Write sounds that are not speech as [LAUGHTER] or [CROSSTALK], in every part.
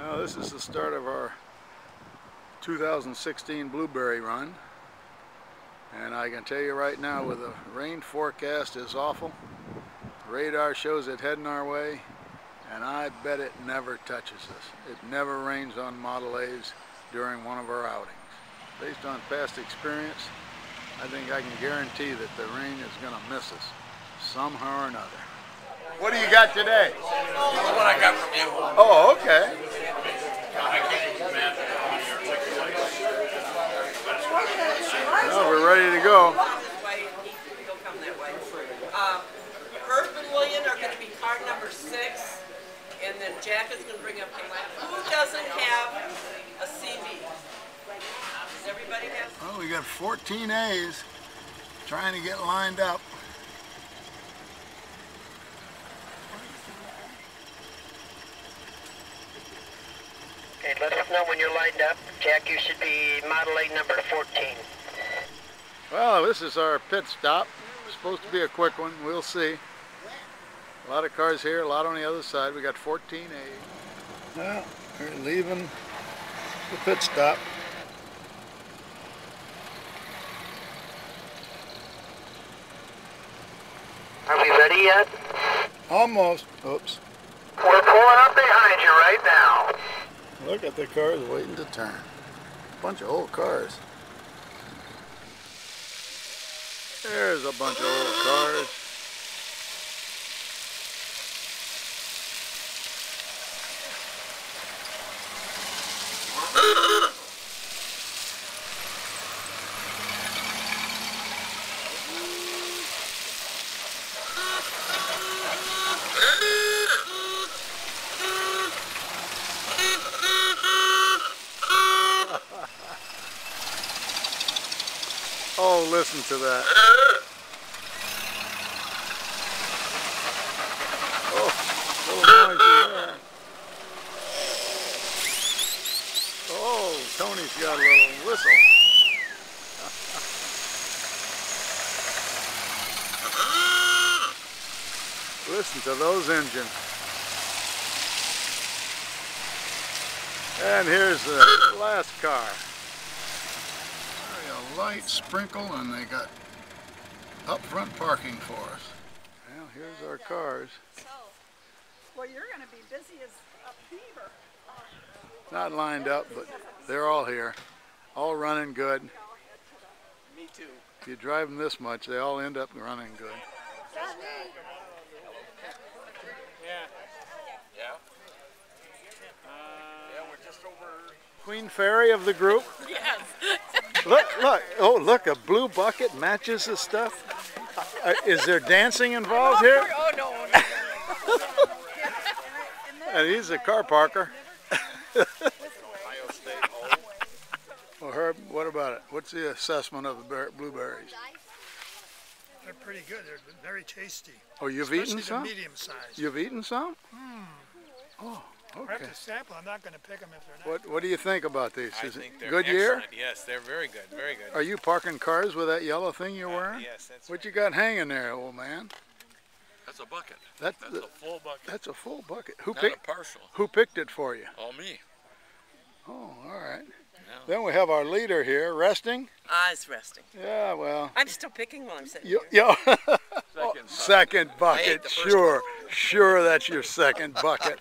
Now this is the start of our 2016 blueberry run. And I can tell you right now with the rain forecast is awful. Radar shows it heading our way and I bet it never touches us. It never rains on Model A's during one of our outings. Based on past experience, I think I can guarantee that the rain is going to miss us somehow or another. What do you got today? What I got from you. Oh, okay. We're ready to go. way, he'll come that way. Um, Herb and William are gonna be car number six, and then Jack is gonna bring up, who doesn't have a CB? Does everybody have? Well, we got 14 A's trying to get lined up. Okay, let us know when you're lined up. Jack, you should be model A number 14. Well, this is our pit stop. Supposed to be a quick one. We'll see. A lot of cars here, a lot on the other side. We got 14A. Well, we're leaving the pit stop. Are we ready yet? Almost. Oops. We're pulling up behind you right now. Look at the cars waiting to turn. Bunch of old cars. There's a bunch of old cars. Oh, listen to that. Oh, there. Oh, Tony's got a little whistle. Listen to those engines. And here's the last car. Very a light sprinkle and they got up front parking for us. Well, here's our cars. So, well, you're going to be busy as a beaver. Not lined up, but they're all here. All running good. Me too. If you drive them this much, they all end up running good. Yeah? Uh, yeah, we're just over. Queen Fairy of the group. [LAUGHS] Yes. Look, look. Oh, look, a blue bucket matches the stuff. Uh, is there dancing involved here? Oh, no, no. And he's a car parker. Ohio State. Well, Herb, what about it? What's the assessment of the blueberries? They're pretty good. They're very tasty. Oh, you've Especially eaten some? medium size. You've eaten some? Oh, I have okay. to sample. I'm not going to pick them if they're not. What What do you think about these? I Is it think they're good year? excellent. Yes, they're very good. Very good. Are you parking cars with that yellow thing you're Uh, wearing? yes, that's What right. you got hanging there, old man? That's a bucket. That's That's the, a full bucket. that's a full bucket. Who Not picked a partial. Who picked it for you? All me. Oh, all right. Yeah. Then we have our leader here resting. I was resting. Yeah, well, I'm still picking while I'm sitting you, here. you [LAUGHS] Second. second bucket. the first Sure, sure, that's your second bucket.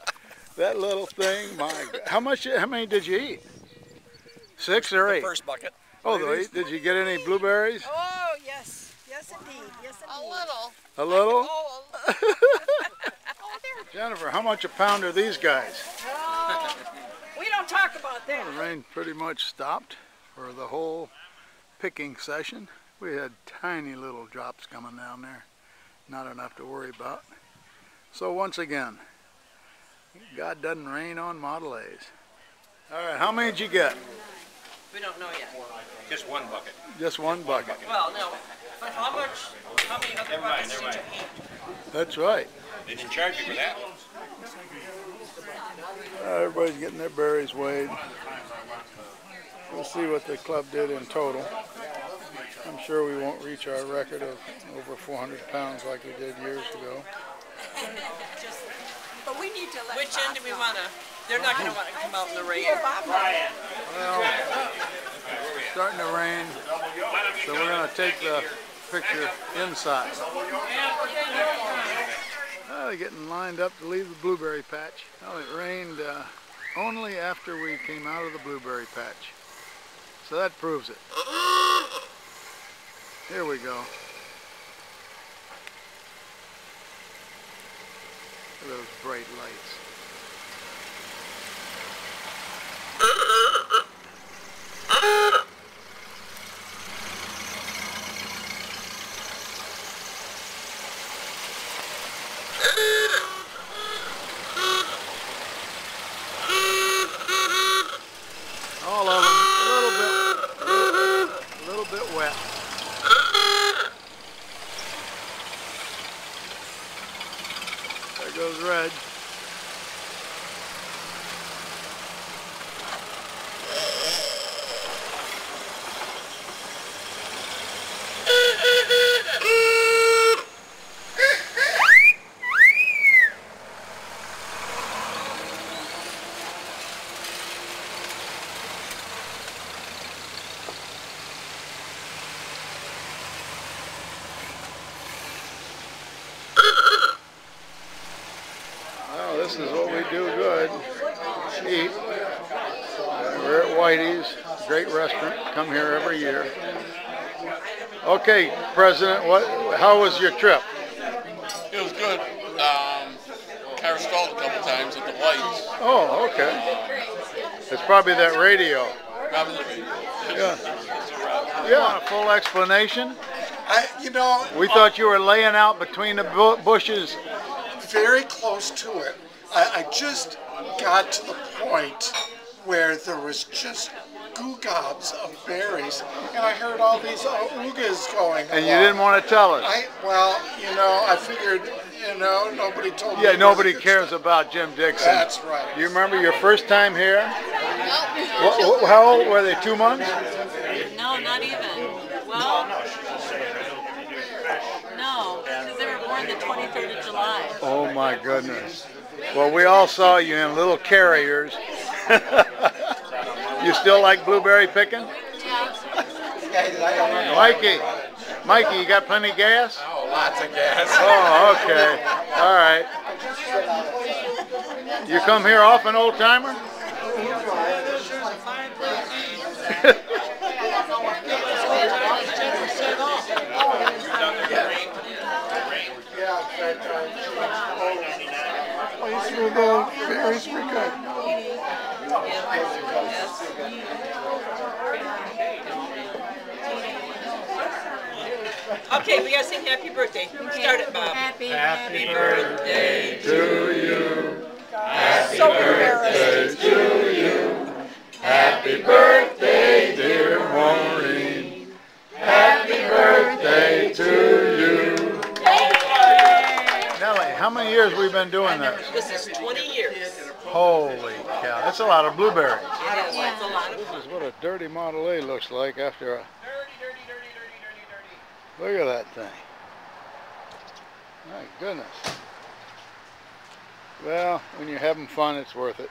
That little thing, my. God. How much? How many did you eat? Six or eight? First bucket. Oh, the eight. Did you get any blueberries? Oh, yes. Yes, indeed. Yes, indeed. A little. Oh, [LAUGHS] Jennifer, how much a pound are these guys? Oh, we don't talk about that. The rain pretty much stopped for the whole picking session. We had tiny little drops coming down there, not enough to worry about. So once again, God doesn't rain on Model A's. All right, how many did you get? we don't know yet. Just one bucket. Just one bucket. Well, no. But how much, how many other Never mind, buckets never did you eat? That's right. They didn't charge you for that. Uh, everybody's getting their berries weighed. We'll see what the club did in total. I'm sure we won't reach our record of over 400 pounds like we did years ago. But we need to let Which end do we know. want to? They're not gonna wanna come out in the rain. Well, it's starting to rain, so we're gonna take the picture inside. Oh, they're getting lined up to leave the blueberry patch. Well, it rained uh, only after we came out of the blueberry patch. So that proves it. Here we go. Look at those bright lights. This is what we do good. Eat. We're at Whitey's, great restaurant. Come here every year. Okay, President, what? How was your trip? It was good. Um, car stalled a couple times at the lights. Oh, okay. It's probably that radio. Probably the radio. Yeah. [LAUGHS] Yeah. A full explanation. I, you know, We thought you were laying out between the bushes. very close to it. I, I just got to the point where there was just goo gobs of berries, and I heard all these uh, oogas going. And you didn't want to tell us. I well, you know, I figured, you know, nobody told me. Yeah, nobody cares stuff. about Jim Dixon. That's right. You remember your first time here? Wha- wha- how old were they? Two months? No, not even. Well, no, because they were born the 23rd of July. Oh my goodness. Well, we all saw you in little carriers. [LAUGHS] you still like blueberry picking? Yeah. Mikey, Mikey, you got plenty of gas? Oh, lots of gas. Oh, okay. All right. You come here often, old timer? [LAUGHS] You threw the berries were good. Okay, we gotta sing happy birthday. Start it, Bob. Happy, Happy birthday. To you. Happy So embarrassed. Happy this? This is 20 years. Holy cow, that's a lot of blueberries. It's a lot of This is what a dirty Model A looks like after a... dirty dirty dirty dirty dirty Look at that thing. My goodness. Well, when you're having fun, it's worth it.